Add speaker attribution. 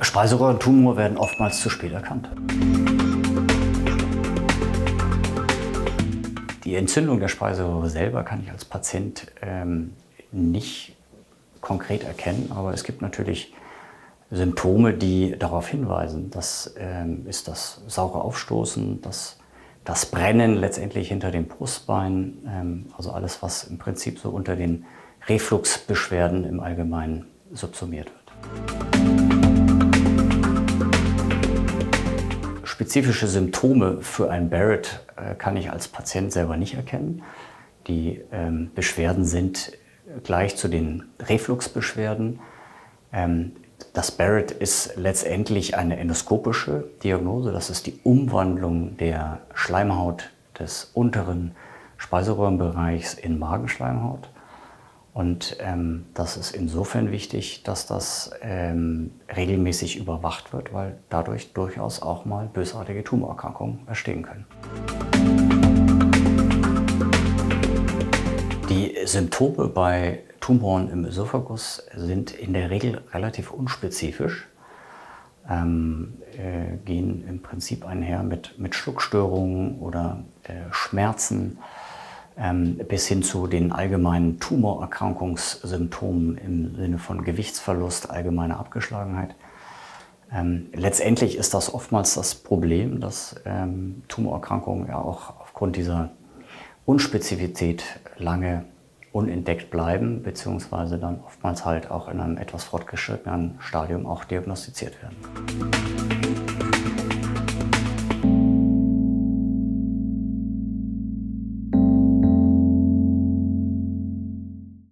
Speaker 1: Speiseröhrentumor werden oftmals zu spät erkannt. Die Entzündung der Speiseröhre selber kann ich als Patient ähm, nicht konkret erkennen, aber es gibt natürlich Symptome, die darauf hinweisen. Das ähm, ist das saure Aufstoßen, das, das Brennen letztendlich hinter dem Brustbein, ähm, also alles, was im Prinzip so unter den Refluxbeschwerden im Allgemeinen subsumiert wird. Spezifische Symptome für ein Barrett äh, kann ich als Patient selber nicht erkennen. Die ähm, Beschwerden sind gleich zu den Refluxbeschwerden. Ähm, das Barrett ist letztendlich eine endoskopische Diagnose. Das ist die Umwandlung der Schleimhaut des unteren Speiseröhrenbereichs in Magenschleimhaut. Und ähm, das ist insofern wichtig, dass das ähm, regelmäßig überwacht wird, weil dadurch durchaus auch mal bösartige Tumorerkrankungen entstehen können. Die Symptome bei Tumoren im Esophagus sind in der Regel relativ unspezifisch, ähm, äh, gehen im Prinzip einher mit, mit Schluckstörungen oder äh, Schmerzen bis hin zu den allgemeinen Tumorerkrankungssymptomen im Sinne von Gewichtsverlust, allgemeiner Abgeschlagenheit. Ähm, letztendlich ist das oftmals das Problem, dass ähm, Tumorerkrankungen ja auch aufgrund dieser Unspezifität lange unentdeckt bleiben, beziehungsweise dann oftmals halt auch in einem etwas fortgeschrittenen Stadium auch diagnostiziert werden.